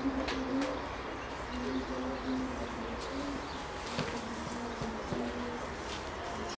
いいよ。